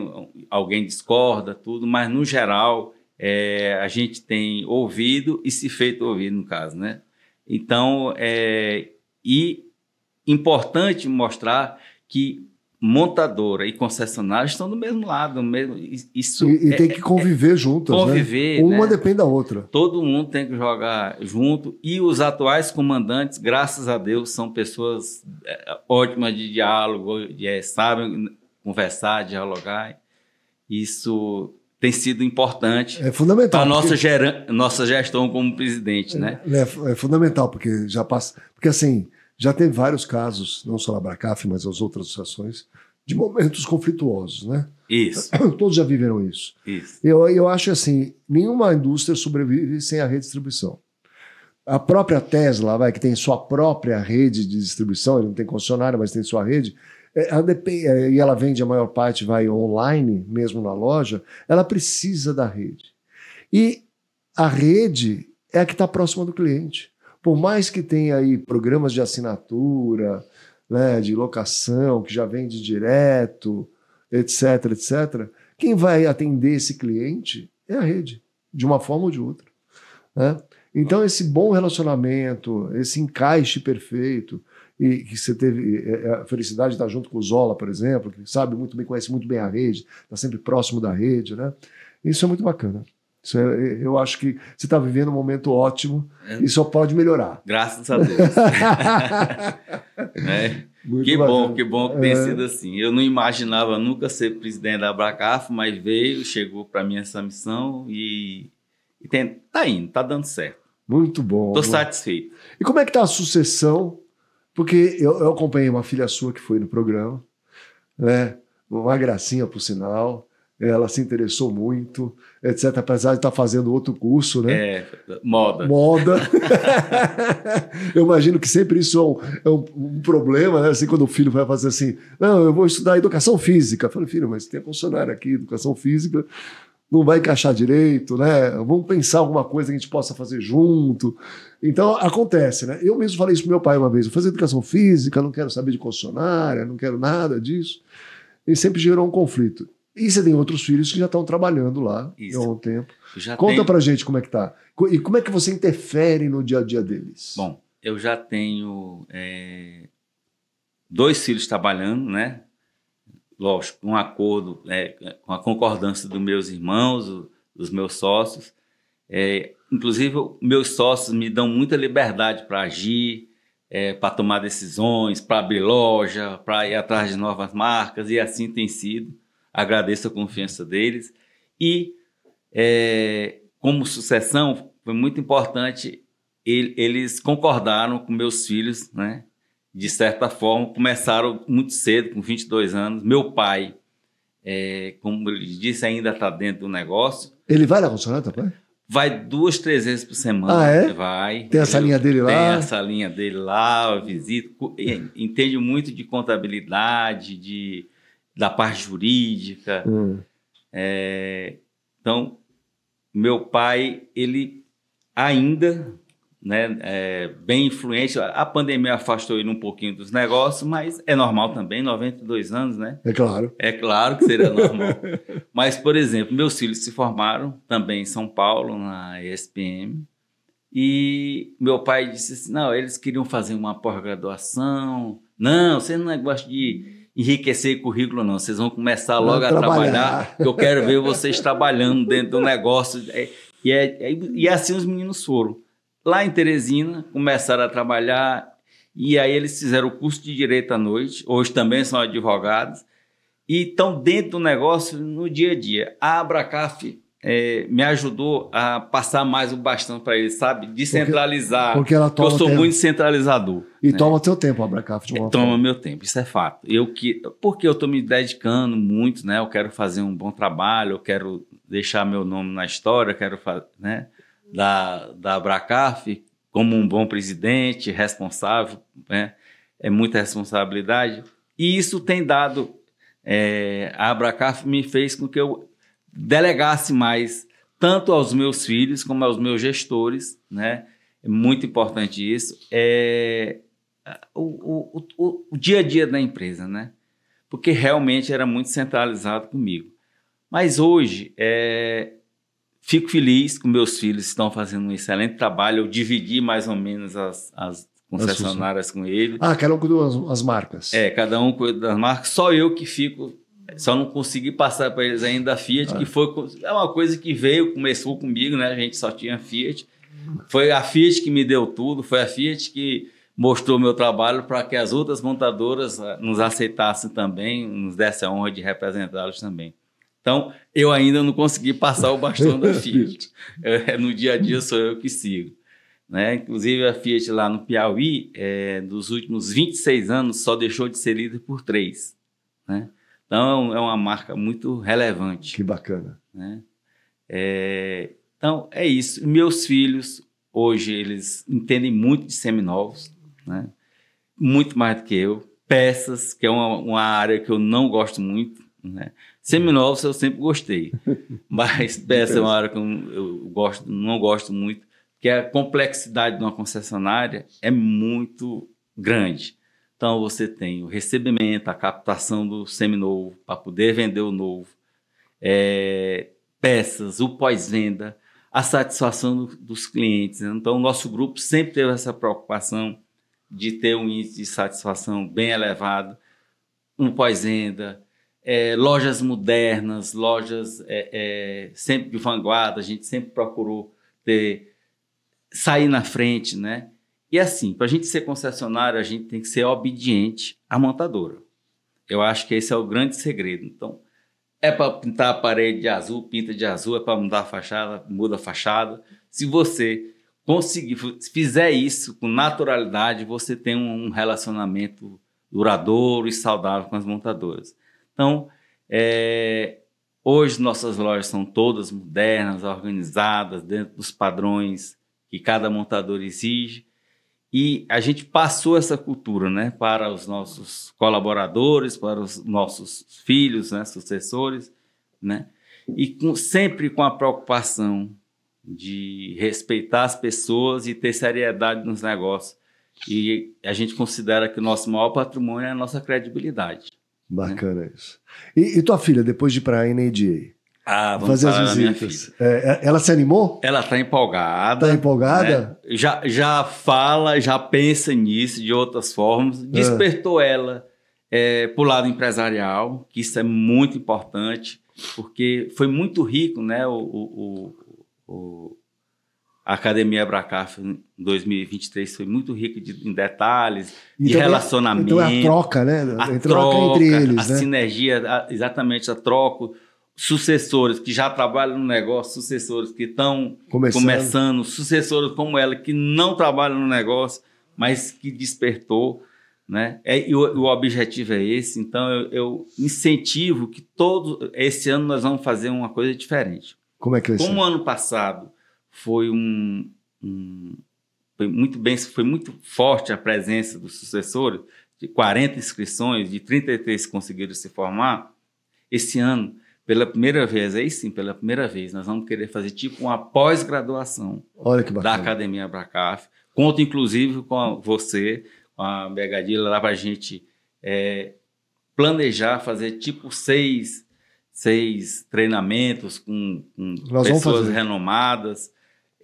Speaker 2: alguém discorda, tudo, mas no geral é, a gente tem ouvido e se feito ouvir, no caso, né? Então, é, e importante mostrar que montadora e concessionária estão do mesmo lado, mesmo
Speaker 1: isso e, e é, tem que conviver é, juntas, né? conviver, né? uma né? depende da outra.
Speaker 2: Todo mundo tem que jogar junto e os atuais comandantes, graças a Deus, são pessoas é, ótimas de diálogo, de, é, sabem conversar, dialogar. Isso tem sido importante
Speaker 1: é fundamental
Speaker 2: para nossa porque... nossa gestão como presidente,
Speaker 1: é,
Speaker 2: né?
Speaker 1: É, é fundamental porque já passa, porque assim já teve vários casos, não só na Bracaf, mas as outras associações, de momentos conflituosos, né?
Speaker 2: Isso. (clears throat)
Speaker 1: Todos já viveram isso.
Speaker 2: Isso.
Speaker 1: Eu, eu acho assim, nenhuma indústria sobrevive sem a redistribuição. A própria Tesla, vai, que tem sua própria rede de distribuição, ele não tem concessionária, mas tem sua rede, é, ela é, e ela vende a maior parte, vai online, mesmo na loja, ela precisa da rede. E a rede é a que está próxima do cliente por mais que tenha aí programas de assinatura, né, de locação, que já vende direto, etc, etc, quem vai atender esse cliente é a rede, de uma forma ou de outra. Né? Então, esse bom relacionamento, esse encaixe perfeito, e que você teve é, é, a felicidade de estar junto com o Zola, por exemplo, que sabe muito bem, conhece muito bem a rede, está sempre próximo da rede, né? Isso é muito bacana. É, eu acho que você está vivendo um momento ótimo é. e só pode melhorar.
Speaker 2: Graças a Deus. (laughs) é. Que bacana. bom, que bom que tenha é. sido assim. Eu não imaginava nunca ser presidente da Abracaf, mas veio, chegou para mim essa missão e, e tem, tá indo, tá dando certo.
Speaker 1: Muito bom.
Speaker 2: Estou satisfeito.
Speaker 1: E como é que tá a sucessão? Porque eu, eu acompanhei uma filha sua que foi no programa, né? Uma gracinha, por sinal ela se interessou muito, etc. Apesar de estar fazendo outro curso, né?
Speaker 2: É, moda.
Speaker 1: Moda. (laughs) eu imagino que sempre isso é um, é um, um, problema, né? Assim, quando o filho vai fazer assim, não, eu vou estudar educação física. Eu falei, filho, mas tem funcionário aqui, educação física, não vai encaixar direito, né? Vamos pensar alguma coisa que a gente possa fazer junto. Então, acontece, né? Eu mesmo falei isso pro meu pai uma vez, eu fazer educação física, não quero saber de concessionária, não quero nada disso. E sempre gerou um conflito. E você tem outros filhos que já estão trabalhando lá Isso. há um tempo. Já Conta tenho... pra gente como é que tá. E como é que você interfere no dia a dia deles?
Speaker 2: Bom, eu já tenho é, dois filhos trabalhando, né? Lógico, um acordo, é, com a concordância dos meus irmãos, dos meus sócios. É, inclusive, meus sócios me dão muita liberdade para agir, é, para tomar decisões, para abrir loja, para ir atrás de novas marcas, e assim tem sido agradeço a confiança deles. E, é, como sucessão, foi muito importante, ele, eles concordaram com meus filhos, né? De certa forma, começaram muito cedo, com 22 anos. Meu pai, é, como ele disse, ainda está dentro do negócio.
Speaker 1: Ele vai na funcionária também?
Speaker 2: Vai duas, três vezes por semana.
Speaker 1: Ah, é?
Speaker 2: Vai.
Speaker 1: Tem a salinha dele lá?
Speaker 2: Tem a salinha dele lá, eu visito. Entende muito de contabilidade, de da parte jurídica. Hum. É, então, meu pai, ele ainda né, é, bem influente. A pandemia afastou ele um pouquinho dos negócios, mas é normal também, 92 anos, né?
Speaker 1: É claro.
Speaker 2: É claro que seria normal. (laughs) mas, por exemplo, meus filhos se formaram também em São Paulo, na ESPM, e meu pai disse assim: não, eles queriam fazer uma pós-graduação. Não, você não gosta de enriquecer currículo, não. Vocês vão começar logo a trabalhar, trabalhar eu quero ver vocês trabalhando dentro do negócio. É, e, é, e assim os meninos foram. Lá em Teresina, começaram a trabalhar, e aí eles fizeram o curso de Direito à noite, hoje também são advogados, e estão dentro do negócio no dia a dia. A Abracaf é, me ajudou a passar mais o bastão para eles, sabe? Descentralizar. Porque, porque ela toma eu sou tempo. muito centralizador.
Speaker 1: E né? toma teu tempo, Abracaf, de
Speaker 2: uma Toma forma. meu tempo, isso é fato. Eu que, porque eu estou me dedicando muito, né? Eu quero fazer um bom trabalho, eu quero deixar meu nome na história, eu quero fazer, né? da, da Abracaf como um bom presidente, responsável, né? é muita responsabilidade. E isso tem dado, é, a Abracaf me fez com que eu delegasse mais tanto aos meus filhos como aos meus gestores, né? É muito importante isso. É o, o, o, o dia a dia da empresa, né? Porque realmente era muito centralizado comigo. Mas hoje, é, Fico feliz que meus filhos estão fazendo um excelente trabalho. Eu dividi mais ou menos as, as concessionárias com eles.
Speaker 1: Ah, cada um cuida das marcas.
Speaker 2: É, cada um cuida das marcas. Só eu que fico, só não consegui passar para eles ainda a Fiat, ah. que foi é uma coisa que veio, começou comigo, né? A gente só tinha Fiat. Foi a Fiat que me deu tudo, foi a Fiat que mostrou meu trabalho para que as outras montadoras ah, nos aceitassem também, nos dessem a honra de representá-los também. Então, eu ainda não consegui passar o bastão da (laughs) Fiat. É, no dia a dia sou eu que sigo. Né? Inclusive, a Fiat lá no Piauí, é, dos últimos 26 anos, só deixou de ser líder por três. Né? Então, é uma marca muito relevante.
Speaker 1: Que bacana.
Speaker 2: Né? É, então, é isso. Meus filhos, hoje, eles entendem muito de seminovos, né? muito mais do que eu. Peças, que é uma, uma área que eu não gosto muito. Né? Seminovos eu sempre gostei, (laughs) mas peça é uma área que eu gosto, não gosto muito, que a complexidade de uma concessionária é muito grande. Então você tem o recebimento, a captação do seminovo para poder vender o novo, é, peças, o pós-venda, a satisfação do, dos clientes. Então o nosso grupo sempre teve essa preocupação de ter um índice de satisfação bem elevado, um pós-venda, é, lojas modernas, lojas é, é, sempre de vanguarda, a gente sempre procurou ter, sair na frente, né? E assim, para a gente ser concessionário, a gente tem que ser obediente à montadora. Eu acho que esse é o grande segredo. Então, é para pintar a parede de azul, pinta de azul, é para mudar a fachada, muda a fachada. Se você conseguir, fizer isso com naturalidade, você tem um relacionamento duradouro e saudável com as montadoras. Então, é, hoje nossas lojas são todas modernas, organizadas, dentro dos padrões que cada montador exige. E a gente passou essa cultura né, para os nossos colaboradores, para os nossos filhos, né, sucessores, né, e com, sempre com a preocupação de respeitar as pessoas e ter seriedade nos negócios. E a gente considera que o nosso maior patrimônio é a nossa credibilidade.
Speaker 1: Bacana né? isso. E, e, tua filha, depois de ir para a NADA?
Speaker 2: Ah, fazer as visitas.
Speaker 1: É, é, ela se animou?
Speaker 2: Ela está empolgada.
Speaker 1: Está empolgada?
Speaker 2: Né? Já, já fala, já pensa nisso de outras formas. É. Despertou ela é, para o lado empresarial, que isso é muito importante, porque foi muito rico né, o, o, o, a Academia Abracaf em 2023 foi muito rica de, em detalhes, então, de relacionamento. Então
Speaker 1: é a troca, né?
Speaker 2: A troca, entre eles, a né? sinergia, a, exatamente a troca. Sucessores que já trabalham no negócio, sucessores que estão começando. começando, sucessores como ela que não trabalham no negócio, mas que despertou. Né? É, e o, o, objetivo é esse, então eu, eu, incentivo que todo esse ano nós vamos fazer uma coisa diferente.
Speaker 1: Como é que é
Speaker 2: Como ano passado foi um, um, foi muito bem, foi muito forte a presença dos sucessores, de 40 inscrições, de 33 conseguiram se formar. Esse ano pela primeira vez, aí sim, pela primeira vez, nós vamos querer fazer tipo uma pós-graduação da Academia Abracaf. Conto, inclusive, com você, com a Begadilha, lá para a gente é, planejar, fazer tipo seis, seis treinamentos com, com pessoas renomadas.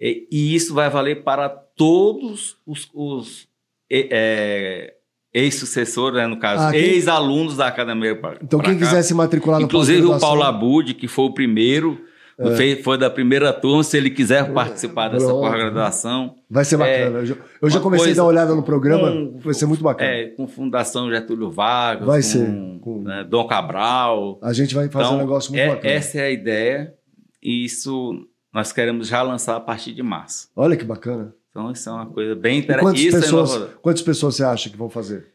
Speaker 2: E, e, isso vai valer para todos os, os é, ex-sucessores, né, no caso, ah, quem... ex-alunos da Academia.
Speaker 1: Então, quem cá. quiser se matricular
Speaker 2: no Inclusive o Paulo Abud, que foi o primeiro, é. foi da primeira turma, se ele quiser participar dessa pós-graduação.
Speaker 1: Vai ser bacana. É, eu já comecei a dar uma olhada no programa, com, vai ser muito bacana. É,
Speaker 2: com Fundação Getúlio Vargas,
Speaker 1: vai
Speaker 2: com,
Speaker 1: ser. Com...
Speaker 2: Né, Dom Cabral.
Speaker 1: A gente vai fazer então, um negócio muito
Speaker 2: é,
Speaker 1: bacana.
Speaker 2: Essa é a ideia, e isso nós queremos já lançar a partir de março.
Speaker 1: Olha que bacana.
Speaker 2: Então, isso é uma coisa bem interessante.
Speaker 1: Quantas, pessoas, quantas pessoas você acha que vão fazer?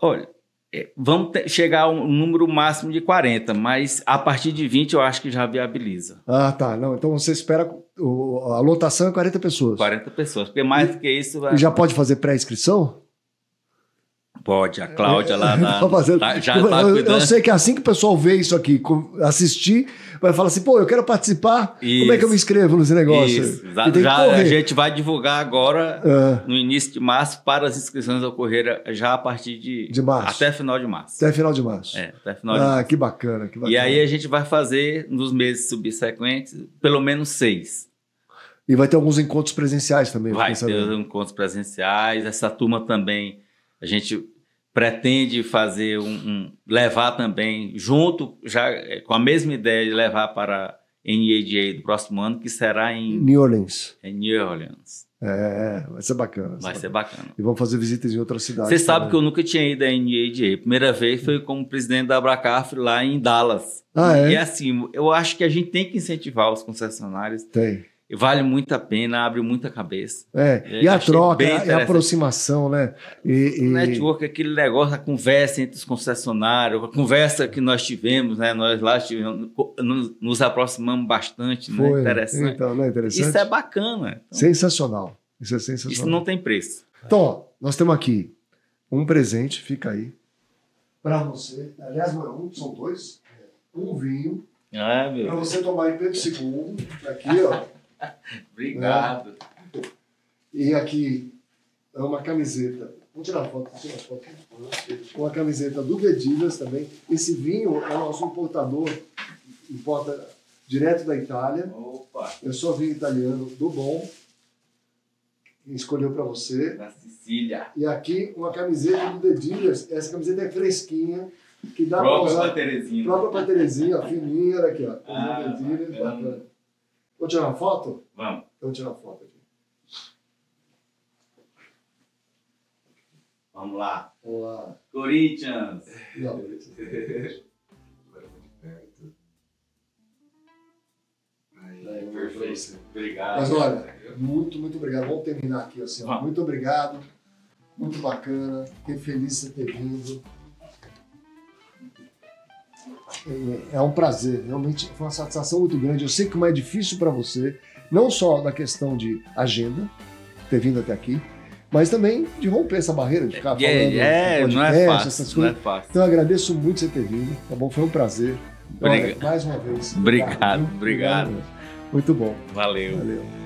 Speaker 2: Olha, é, vamos ter, chegar a um número máximo de 40, mas a partir de 20 eu acho que já viabiliza.
Speaker 1: Ah, tá. Não, então você espera. O, a lotação é 40 pessoas.
Speaker 2: 40 pessoas, porque mais do que isso.
Speaker 1: Vai... E já pode fazer pré-inscrição?
Speaker 2: Pode, a Cláudia lá na, (laughs) tá fazendo,
Speaker 1: tá, já está cuidando. Eu sei que assim que o pessoal vê isso aqui, assistir, vai falar assim, pô, eu quero participar, isso, como é que eu me inscrevo nesse negócio? Isso,
Speaker 2: já, a gente vai divulgar agora, é. no início de março, para as inscrições ocorrerem já a partir de...
Speaker 1: De março.
Speaker 2: Até final de março.
Speaker 1: Até final de março.
Speaker 2: É, até final
Speaker 1: ah,
Speaker 2: de março.
Speaker 1: que bacana, que bacana.
Speaker 2: E aí a gente vai fazer, nos meses subsequentes, pelo menos seis.
Speaker 1: E vai ter alguns encontros presenciais também.
Speaker 2: Vai ter encontros presenciais, essa turma também... A gente pretende fazer um, um, levar também junto já é, com a mesma ideia de levar para a NADA do próximo ano que será em
Speaker 1: New Orleans.
Speaker 2: Em New Orleans.
Speaker 1: É, vai ser bacana.
Speaker 2: Vai ser bacana.
Speaker 1: E vamos fazer visitas em outras cidades.
Speaker 2: Você sabe que eu nunca tinha ido à NADA. Primeira vez foi como presidente da Abracaf lá em Dallas.
Speaker 1: Ah, é?
Speaker 2: E assim, eu acho que a gente tem que incentivar os concessionários.
Speaker 1: Tem
Speaker 2: vale muito a pena, abre muita cabeça.
Speaker 1: É, e a troca, e a aproximação, né? E,
Speaker 2: e... O network, aquele negócio, a conversa entre os concessionários, a conversa que nós tivemos, né? Nós lá tivemos, nos aproximamos bastante, né? Foi, né? Interessante.
Speaker 1: Então, não é interessante?
Speaker 2: Isso é bacana.
Speaker 1: Então, sensacional. Isso é sensacional.
Speaker 2: Isso não tem preço.
Speaker 1: Então, ó, nós temos aqui um presente, fica aí, para você. Aliás, não é um, são dois. Um vinho.
Speaker 2: Ah,
Speaker 1: para você tomar em Pedro II, aqui, ó. (laughs)
Speaker 2: Obrigado.
Speaker 1: É. E aqui é uma camiseta. Vamos tirar foto, tirar foto. Uma camiseta do Bedilhas também. Esse vinho é nosso importador, importa direto da Itália.
Speaker 2: Opa.
Speaker 1: Eu sou vinho italiano do bom. Escolheu para você.
Speaker 2: Da Sicília.
Speaker 1: E aqui uma camiseta do Dedilhas. Essa camiseta é fresquinha. Que dá
Speaker 2: para
Speaker 1: usar.
Speaker 2: Pra Terezinha.
Speaker 1: Própria para Terezinha, fininha, aqui, ó. Ah, Dedilhas, bacana. Vou tirar uma foto?
Speaker 2: Vamos.
Speaker 1: Eu vou tirar uma foto aqui.
Speaker 2: Vamos lá.
Speaker 1: Vamos lá.
Speaker 2: Corinthians.
Speaker 1: Não, (laughs) Agora de perto.
Speaker 2: Aí, perfeito. Obrigado.
Speaker 1: Mas olha, muito, muito obrigado. Vamos terminar aqui assim. Muito obrigado. Muito bacana. Fiquei feliz de ter vindo. É, é um prazer, realmente foi uma satisfação muito grande. Eu sei como é difícil para você, não só na questão de agenda, ter vindo até aqui, mas também de romper essa barreira, de ficar
Speaker 2: é, falando. É, podcast, não é fácil, essas coisas. É fácil.
Speaker 1: Então eu agradeço muito você ter vindo, tá bom? Foi um prazer.
Speaker 2: Obrigado.
Speaker 1: mais uma vez.
Speaker 2: Obrigado, obrigado. obrigado.
Speaker 1: Muito bom.
Speaker 2: Valeu.
Speaker 1: Valeu.